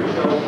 the South.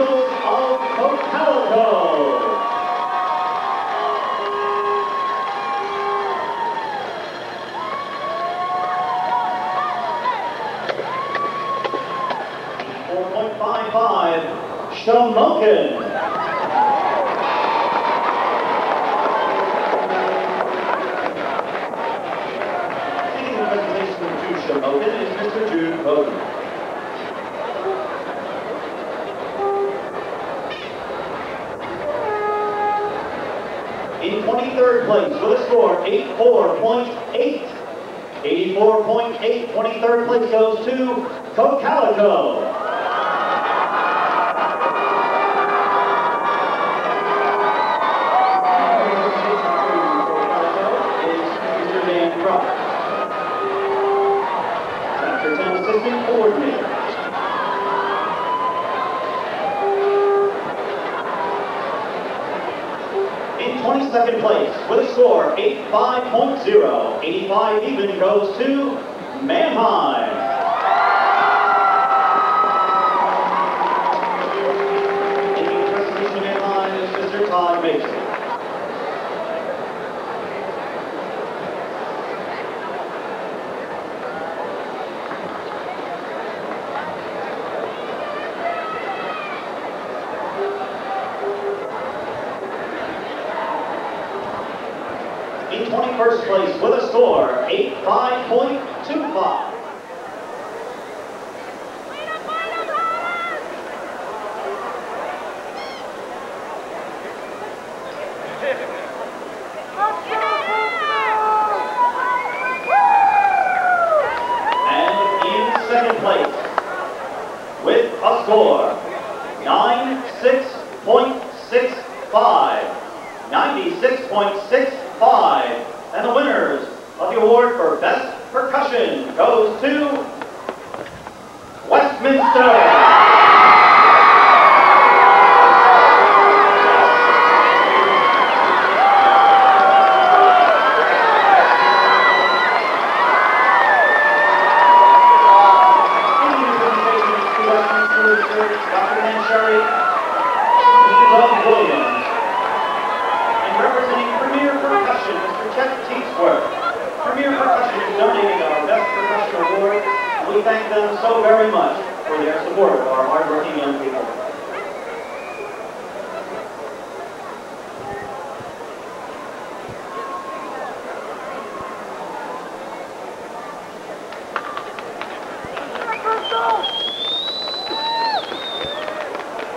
Of Cocalico. Four point five five, Shamokin. To Shamokin is Mr. Jude. In 23rd place with a score of 84.8. 84.8, 23rd place goes to Cocalico. 85.0, 85 even goes to Manheim. first place with a score 8-5 point we thank them so very much for their support of our hardworking young people.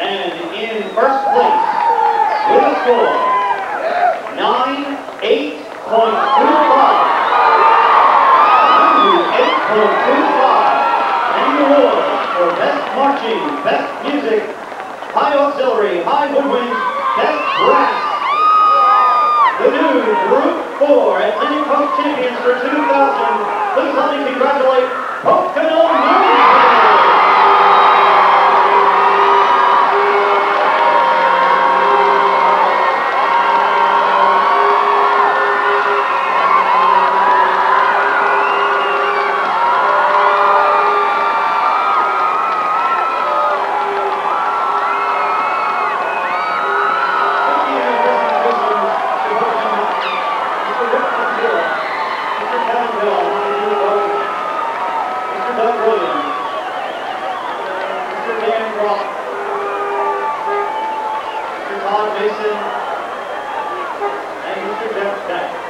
And in first place, with a score, 98.25. 98.25. And the award for Best Marching, Best Music, High Auxiliary, High woodwinds, Best Brass. The new Group 4 Atlantic Coast Champions for 2000. Please let me congratulate Pocono. Mason, and Mr. Jeff Beck.